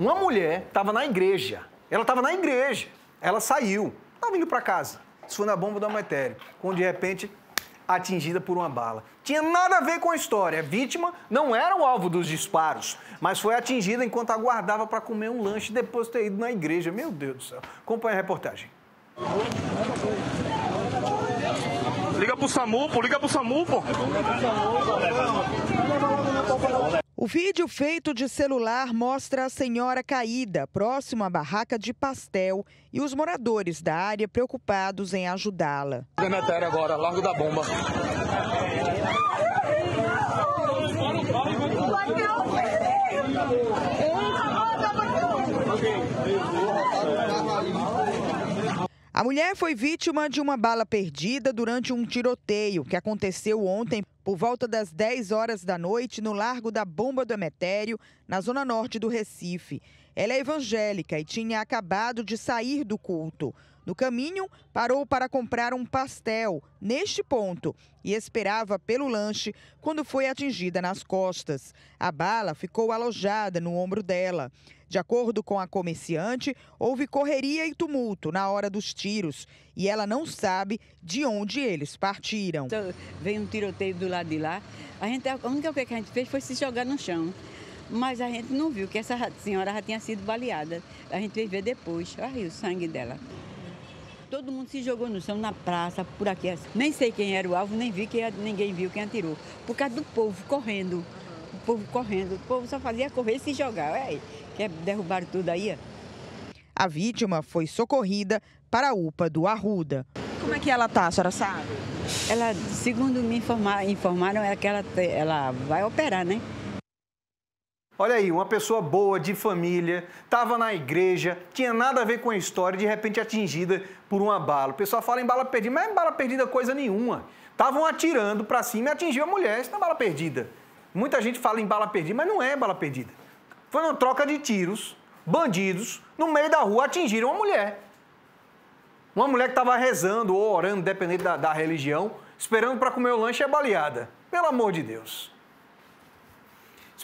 Uma mulher estava na igreja. Ela estava na igreja. Ela saiu. Estava indo para casa. Isso foi na bomba do Ametério. Quando de repente atingida por uma bala. Tinha nada a ver com a história. A vítima não era o alvo dos disparos, mas foi atingida enquanto aguardava para comer um lanche depois de ter ido na igreja. Meu Deus do céu. Acompanhe a reportagem. Liga pro SAMU, pô, liga pro SAMU, pô. O vídeo feito de celular mostra a senhora caída próximo à barraca de pastel e os moradores da área preocupados em ajudá-la. Cemitério agora, Largo da Bomba. A mulher foi vítima de uma bala perdida durante um tiroteio que aconteceu ontem por volta das 10 horas da noite no Largo da Bomba do Emetério, na zona norte do Recife. Ela é evangélica e tinha acabado de sair do culto. No caminho, parou para comprar um pastel, neste ponto, e esperava pelo lanche quando foi atingida nas costas. A bala ficou alojada no ombro dela. De acordo com a comerciante, houve correria e tumulto na hora dos tiros e ela não sabe de onde eles partiram. Então, veio um tiroteio do lado de lá. A, gente, a única coisa que a gente fez foi se jogar no chão. Mas a gente não viu que essa senhora já tinha sido baleada. A gente veio ver depois. Olha o sangue dela. Todo mundo se jogou no chão, na praça, por aqui. Nem sei quem era o alvo, nem vi que ninguém viu quem atirou. Por causa do povo correndo. O povo correndo. O povo só fazia correr e se jogar. Aí. Que derrubaram tudo aí. A vítima foi socorrida para a UPA do Arruda. Como é que ela está, a senhora sabe? Ela, segundo me informar, informaram, é que ela, ela vai operar, né? Olha aí, uma pessoa boa, de família, estava na igreja, tinha nada a ver com a história, de repente atingida por uma bala. O pessoal fala em bala perdida, mas é bala perdida coisa nenhuma. Estavam atirando para cima e atingiu a mulher, isso não é bala perdida. Muita gente fala em bala perdida, mas não é bala perdida. Foi uma troca de tiros, bandidos, no meio da rua atingiram uma mulher. Uma mulher que estava rezando ou orando, dependendo da, da religião, esperando para comer o lanche é baleada. Pelo amor de Deus.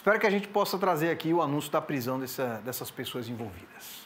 Espero que a gente possa trazer aqui o anúncio da prisão dessa, dessas pessoas envolvidas.